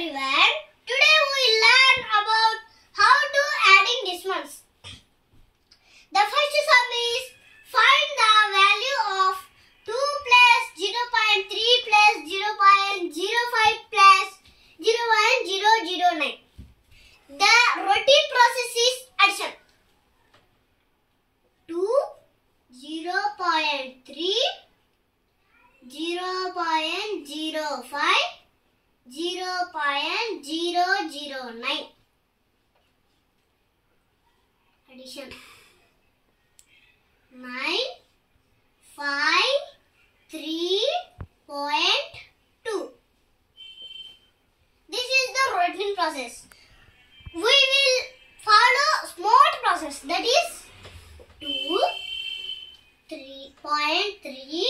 everyone. Today we learn about 0.009 addition. 9 5 3.2 this is the Rodlin process. We will follow smart process. That is 2 3.3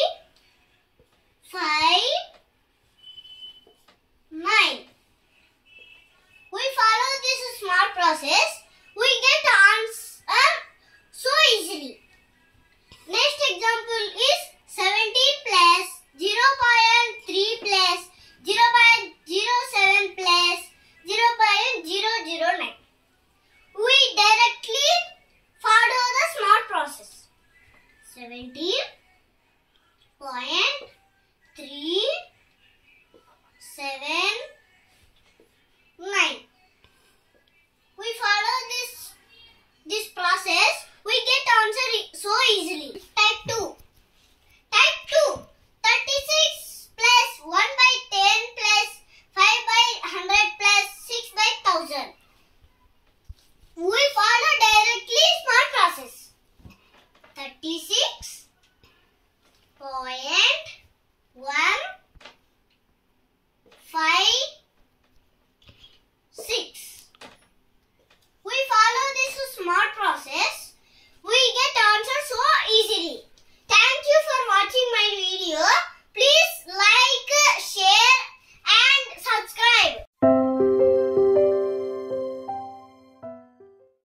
seventeen point six. Point